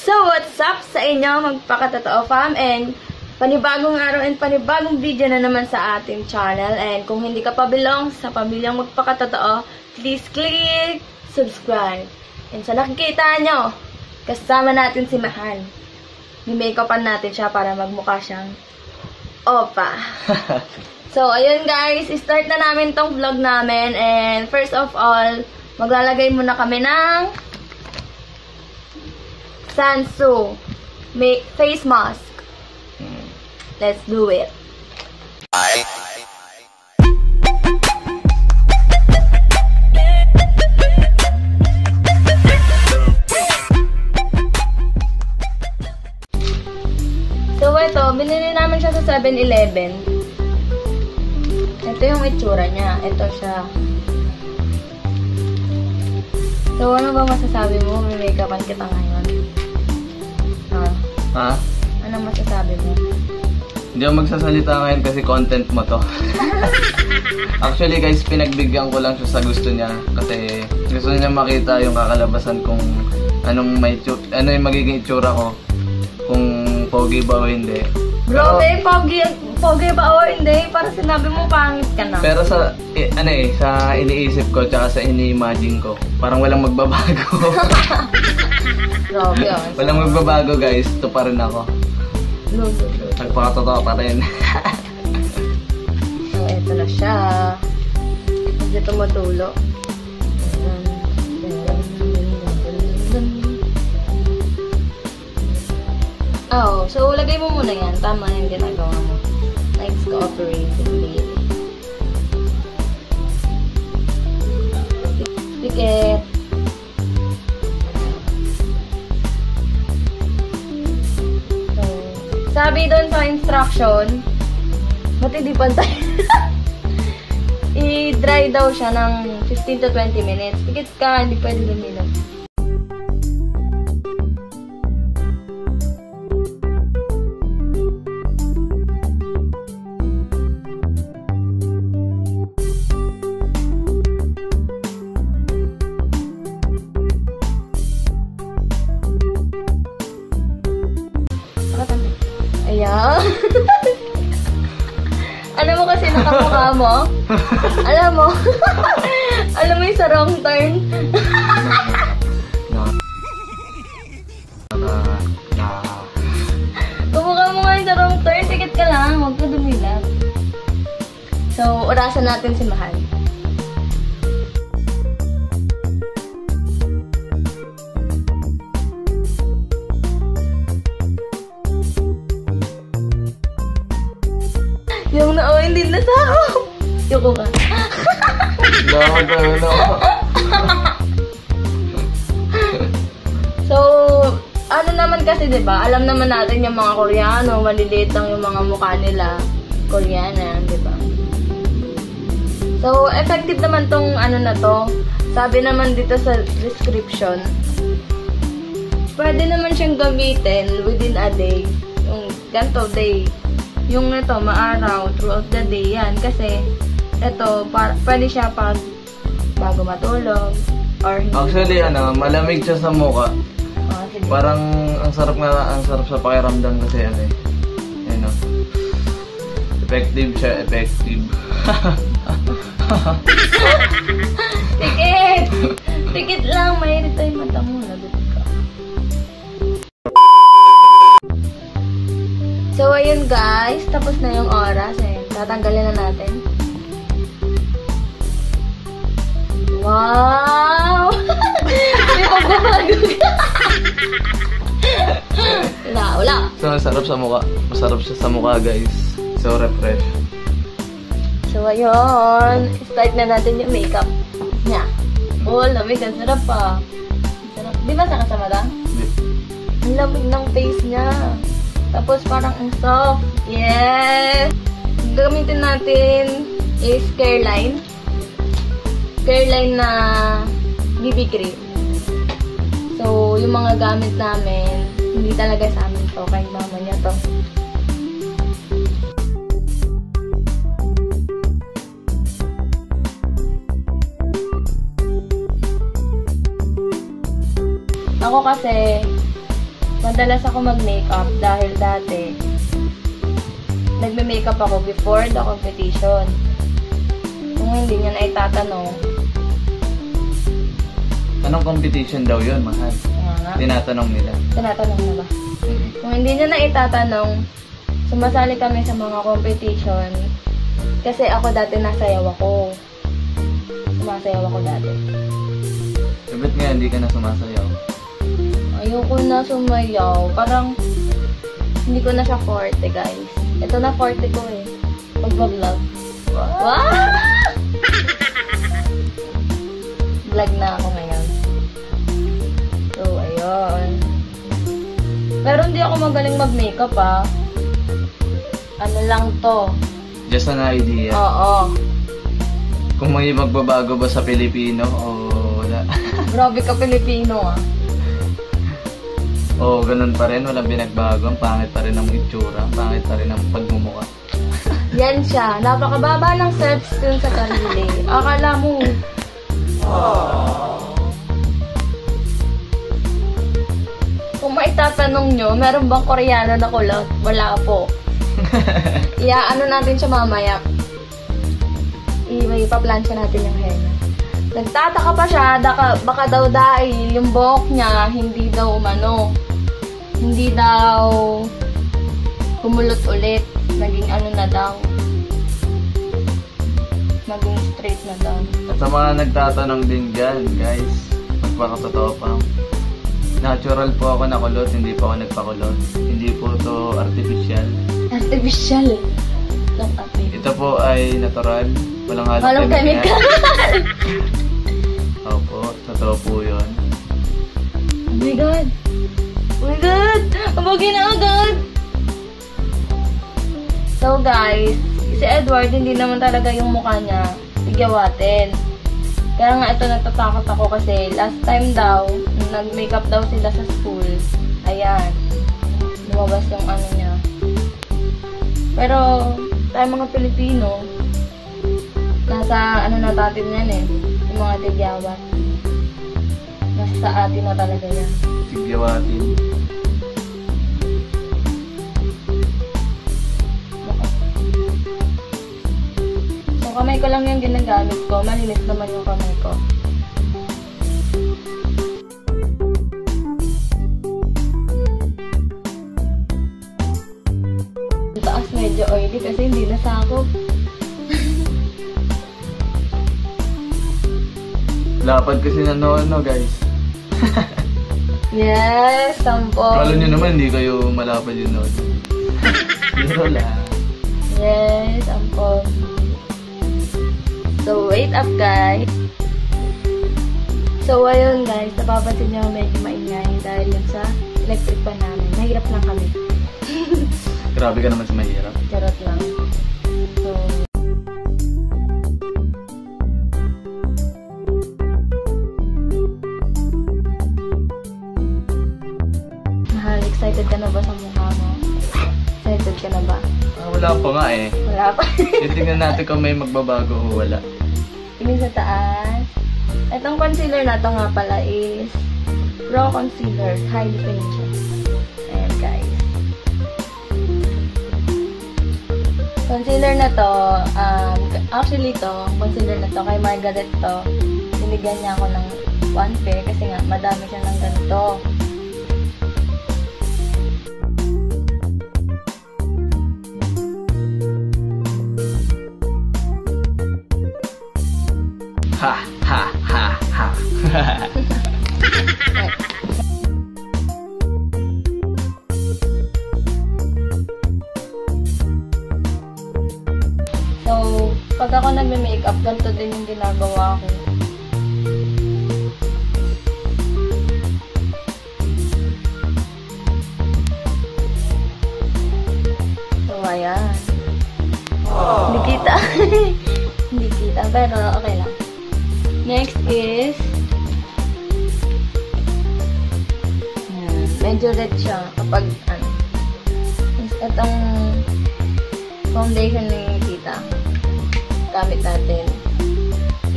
So, what's up sa inyo, magpakatotoo fam, and panibagong araw and panibagong video na naman sa ating channel. And kung hindi ka pa belong sa pamilyang magpakatotoo, please click subscribe. And sa nakikita nyo, kasama natin si Mahal. Ni-makeupan natin siya para magmukha siyang opa. So, ayun guys, start na namin tong vlog namin. And first of all, maglalagay muna kami ng Sansu ma- face mask. Let's do it. So, ito, binili namin siya sa 7-Eleven. Ito yung itsura niya. Ito siya. So, ano ba masasabi mo? May make-upan kita ngayon. Ha? ano masasabi mo? Hindi ako magsasalita ngayon kasi content mo to. Actually guys, pinagbigyan ko lang siya sa gusto niya kasi gusto niya makita yung kakalabasan kung anong may ano yung magiging itsura ko kung pogi ba o hindi. Bro, eh, pogi, pogi ba o hindi? Para sinabi mo pangit ka na. Pero sa eh, ano eh, sa iniisip ko tsaka sa ini-imagine ko, parang walang magbabago. Grabe ah. walang magbabago guys, ito pa rin ako. Lugo. Nagpakatotoo pa rin. So, eto na siya. Medyo tumutulo. Oh, so lagay mo muna yan. Tama yung ginagawa mo. Me. Pikit. So, sabi doon sa instruction, ba't hindi pantay? I-dry daw siya ng 15 to 20 minutes. Pikit ka, hindi pwede lumilog. Na, oh, hindi na sa Yuko ka. no, no. So, ano naman kasi 'di ba? Alam naman natin yung mga Koreano, maliliit lang yung mga mukha nila. Koreana, 'di ba? So, effective naman tong ano na to. Sabi naman dito sa description. Pwede naman siyang gamitin within a day. Yung ganto day. Yung ito, maaraw throughout the day yan. Kasi, ito, pa- pwede siya pag bago matulog. Or hindi. Actually, ano, malamig siya sa mukha. Oh, sige. Parang ang sarap nga, ang sarap sa pakiramdam kasi ano eh. Ano. Effective siya, effective. Tikit! Tikit lang, mahirit tayo mata mo. Lagot So, ayun guys. Tapos na yung oras. Eh. Tatanggalin na natin. Wow! May pagbabago ka. wala, wala. so, masarap sa mukha. Masarap siya sa mukha, guys. So, refresh. So, ayun. Start na natin yung makeup niya. Oh, lamig. Ang sarap pa. Ang sarap. Di ba sa kasama lang? Ang lamig ng face niya. Tapos parang ang soft. Yes! Gamitin natin is Careline. Careline na BB cream. So, yung mga gamit namin, hindi talaga sa amin to. Kay mama niya to. Ako kasi, madalas ako mag-makeup dahil dati nagme-makeup ako before the competition. Kung hindi niya na itatanong, Anong competition daw yun, mahal? nga Tinatanong nila. tinatanong na ba? Kung hindi niya na itatanong, sumasali kami sa mga competition. Kasi ako dati nasayaw ako. Sumasayaw ako dati. Eh, ba't nga hindi ka na sumasayaw? Ayoko na sumayaw. Parang, hindi ko na siya forte, guys. Ito na forte ko eh. Pag-vlog. Wow! Vlog na ako ngayon. So, ayun. Pero hindi ako magaling mag-makeup ah. Ano lang to. Just an idea. Oo. Kung may magbabago ba sa Pilipino o wala. Grabe ka Pilipino ah. O ganun pa rin, walang binagbago. Ang pangit pa rin ang itsura. Ang pangit pa rin ang pagmumukha. Yan siya. Napakababa ng self-esteem sa sarili. Akala mo. Kung maitatanong nyo, meron bang koreano na kulot? Wala po. Iya, ano natin siya mamaya. I- ipa-plancha natin yung hair. Nagtataka pa siya, daka, baka daw dahil yung buhok niya, hindi daw umano. Hindi daw kumulot ulit. Naging ano na daw. Naging straight na daw. At sa mga nagtatanong din dyan, guys, magpakatotoo pa. Natural po ako nakulot, hindi po ako nagpakulot. Hindi po to artificial. Artificial. Ito po ay natural. Walang halong Walang chemical. Opo, totoo po yun. oh my God. My God. Ang na agad. So guys, si Edward hindi naman talaga yung mukha niya bigyawatin. Kaya nga ito natatakot ako kasi last time daw, nag-makeup daw sila sa school, ayan, lumabas yung ano niya. Pero, tayo mga Pilipino, nasa ano na natin yan eh, yung mga tigyawat. Nasa atin na talaga yan. Sigyawatin. Ko lang yung ginagamit ko. Malinis naman yung kamay ko. Taas medyo oily kasi hindi nasakop. Lapad kasi na no, no guys. Yes, sampo. Kala nyo naman, hindi kayo malapad yun no. Biro lang. Yes, sampo. Wait up guys. So, ayun guys, napapansin nyo medyo maingay dahil yun sa electric pan namin. Mahirap lang kami. Grabe ka naman sa mahirap. Charot lang. So, Mahal, excited ka na ba sa mukha mo? Excited ka na ba? Ah, wala pa nga eh. Wala pa. Titingnan natin kung may magbabago o wala. Tingin sa taas. Itong concealer na to nga pala is Raw Concealer High Definition. Ayan guys. Concealer na to, um, actually to, concealer na to, kay Margaret to, binigyan niya ako ng one pair kasi nga madami siya ng ganito. Pag ako nagme-makeup, ganito din yung ginagawa ko. So, ayan. Hindi kita. Hindi kita, pero okay lang. Next is Ayan. medyo red siya kapag ano. Is itong foundation ni kita ginagamit natin.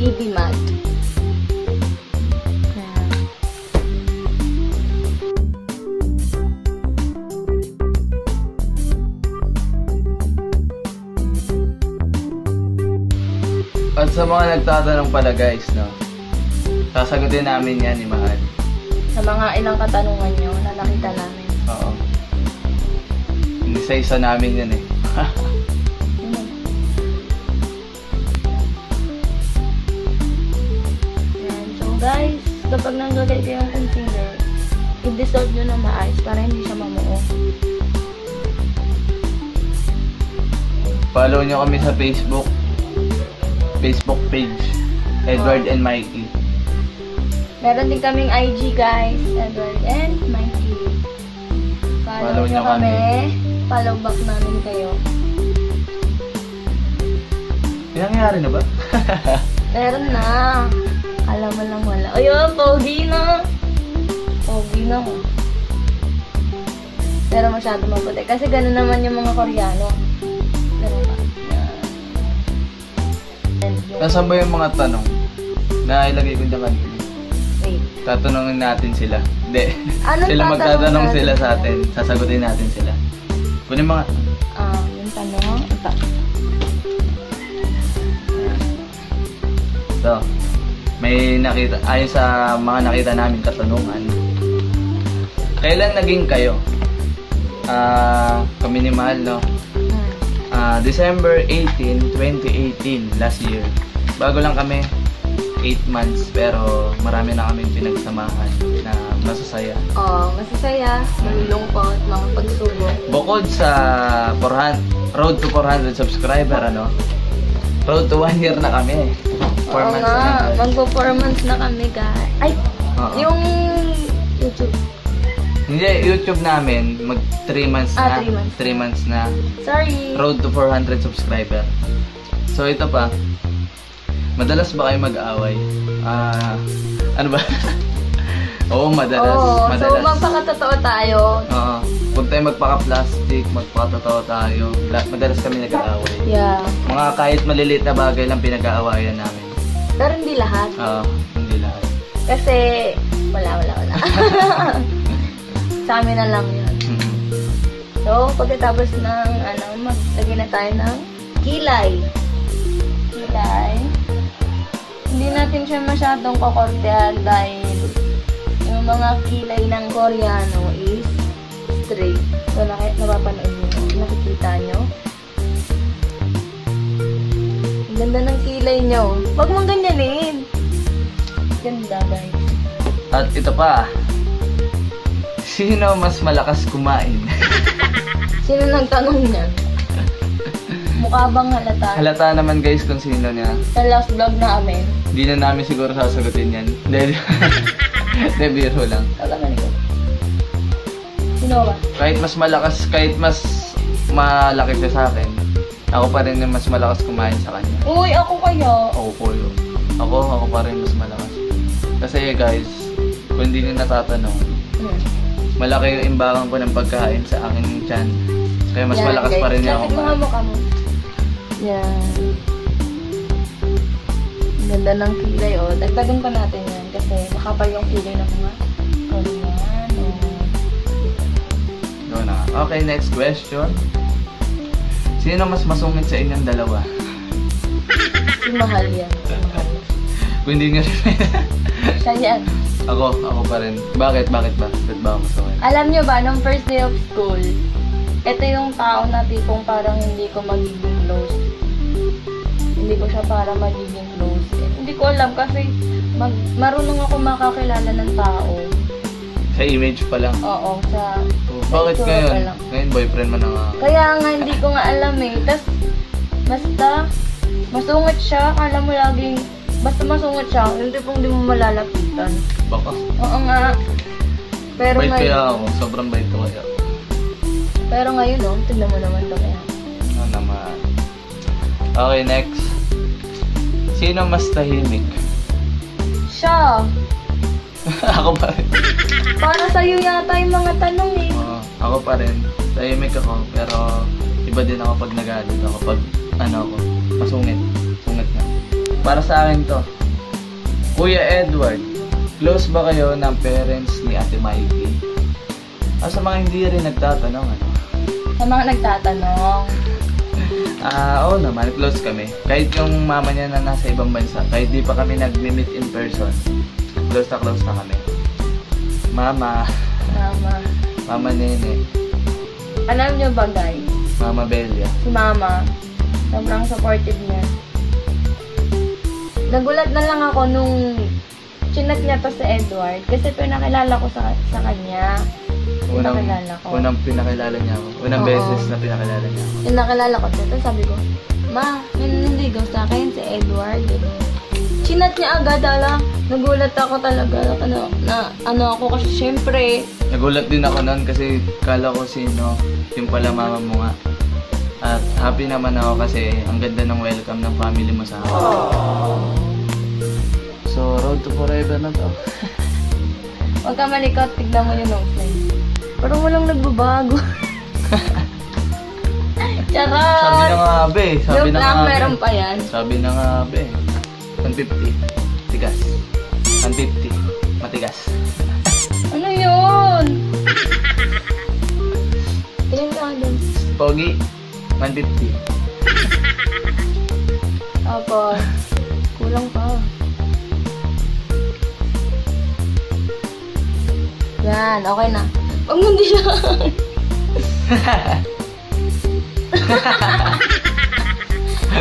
EB mat. At sa mga nagtatanong pala guys, no? Sasagutin namin yan ni Mahal. Sa mga ilang katanungan nyo na nakita namin. Oo. Isa-isa namin yan eh. kapag nanggagay kayo ng concealer, i-dissolve nyo na maayos para hindi siya mamuo. Follow nyo kami sa Facebook. Facebook page. Edward and Mikey. Meron din kaming IG guys, Edward and Mikey. Follow Follow, nyo nyo kami. Follow back namin kayo. Nangyari na ba? Meron na. Alam mo lang wala. Ayun, pogi na. Pogi na ko. Pero masyado maputi. Kasi gano'n naman yung mga Koreano. Ganun ba? Nasaan ba yung mga tanong? Na ilagay ko dyan kanina. Wait. Tatanungin natin sila. Hindi. Anong sila tatanong magtatanong sila sa atin. Sasagutin natin sila. Kunin mga... Ah, yung tanong. Ito. So, may nakita, ayon sa mga nakita namin katanungan, kailan naging kayo? Ah, kami ni Mahal, no? Ah, December 18, 2018, last year. Bago lang kami, 8 months, pero marami na kami pinagsamahan na masasaya. Oh, masasaya, malulungkot, mga pagsubok. Bukod sa 400, road to 400 subscriber, ano? Road to 1 year na kami. 4 Oo months nga, na lang. magpo-4 months na kami, guys. Ay, Oo. yung YouTube. Hindi, YouTube namin, mag 3 months Ah, na. three months. 3 months na. Sorry. Road to 400 subscriber. So, ito pa. Madalas ba kayo mag-away? Ah, ano ba? Oo, madalas. Oo, so madalas. magpakatotoo tayo. Oo. Huwag tayo magpaka-plastic, magpakatotoo tayo. La- Madalas kami nag-aaway. Yeah. Mga kahit maliliit na bagay lang pinag-aawayan namin. Pero hindi lahat. Oo, hindi lahat. Kasi, wala, wala, wala. Sa amin na lang yun. Mhm. So, pagkatapos ng, ano, maglagay na tayo ng kilay. Kilay. Hindi natin siya masyadong kokortehan dahil yung mga kilay ng Koreano is straight. So, napapanood nyo, nakikita nyo. Ganda ng kilay nyo. Huwag mong ganyanin. Ganda, guys. At ito pa. Sino mas malakas kumain? Sino nagtanong niyan? Mukha bang halata? Halata naman guys kung sino niya. Sa last vlog namin. Hindi na namin siguro sasagutin yan. Dahil, Hindi, biro lang. Kalaman ko. Sino ba? Kahit mas malakas, kahit mas malaki siya sa akin, ako pa rin yung mas malakas kumain sa kanya. Uy, ako kaya. Ako po yun. Ako, ako pa rin mas malakas. Kasi guys, kung hindi nyo natatanong, Hmm. malaki yung imbangan ko ng pagkain sa aking tiyan. Kaya mas Yan, malakas guys. pa rin niya ako Lapit mo mukha mo. Yan. Ganda ng kilay, oh. Dagdagan pa natin yan kasi makapal yung kilay ng mga Koreano. Go na. Okay, next question. Sino mas masungit sa inyong dalawa? Si Mahal yan. Si Mahal. Kung hindi nyo. Siya yan. ako, ako pa rin. Bakit? Bakit ba? Ba't ba ako masungit? Alam nyo ba, nung first day of school, ito yung tao na tipong parang hindi ko magiging close. Hindi ko siya para magiging close. Eh, hindi ko alam kasi mag, marunong ako makakilala ng tao. Sa image pa lang. Oo, sa... Oh, bakit itsura ngayon? pa lang. Ngayon boyfriend mo na nga. Kaya nga hindi ko nga alam eh. Tapos, basta, masungit siya. Kala mo laging, basta masungit siya. Yung tipong di mo malalapitan. Baka. Oo nga. Pero bait kaya ngayon, ako. Sobrang bait ko kaya. pero ngayon, oh, tignan mo naman to kaya. Ano naman. Okay, next. Sino mas tahimik? Siya! ako pa rin. Para sa'yo yata yung mga tanong eh. Oo, ako pa rin. Tahimik ako, pero iba din ako pag nagalit ako. Pag, ano ako, masungit. Sungit na. Para sa akin to. Kuya Edward, close ba kayo ng parents ni Ate Mikey? Ah, sa mga hindi rin nagtatanong, ano? Sa mga nagtatanong. Ah, oo naman, close kami. Kahit yung mama niya na nasa ibang bansa, kahit di pa kami nag-meet in person, close na close na kami. Mama, Mama. Mama Nene, Alam niyo ba guys, Mama Belia. si Mama, sobrang supportive niya. Nagulat na lang ako nung chinat niya to sa Edward kasi pinakilala ko sa sa kanya. Unang, Pinakilala ko. unang pinakilala niya ako. Unang Oo. beses na pinakilala niya ako. Yung nakilala ko siya, tapos sabi ko, Ma, may nanligaw sa akin si Edward. Ganun. Chinat niya agad, ala. Nagulat ako talaga. Ano, na, ano ako kasi syempre, Nagulat din ako noon kasi kala ko sino, yung pala mama mo nga. At happy naman ako kasi ang ganda ng welcome ng family mo sa akin. So, road to forever na to. Huwag ka malikot, tignan mo yung nose line. Parang walang nagbabago. Charot! Sabi na nga be, sabi yung na black nga be. meron pa yan. Sabi na nga be, 150, tigas. 150, matigas. Ano yun? Tingin ka dun. Pogi, 150. Tapos, kulang pa. Yan, okay na. Huwag mo hindi siya.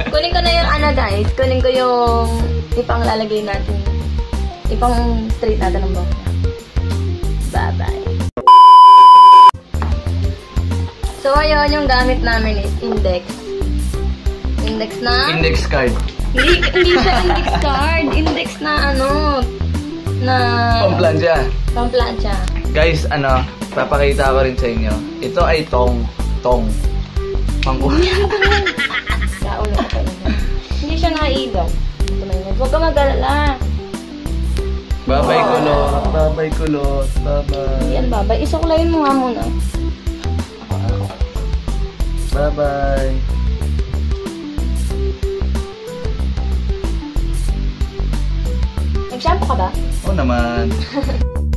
Kunin ko na yung ano guys. Kunin ko yung ipang lalagay natin. Ipang straight natin ng niya. Bye-bye. So, ayun, yung gamit namin is index. Index na? Index card. Hindi, hindi siya index card. Index na ano, na Pamplansya. pamplansya. Guys, ano, papakita ko rin sa inyo. Ito ay tong. Tong. Mangko. Sa ulo ko. Hindi siya nakailog. Huwag ka mag-alala. Babay kulot. Babay kulot. Babay. Yan babay. Isuklayin mo nga muna. Bye-bye. Nag-shampoo ka ba? Oo naman.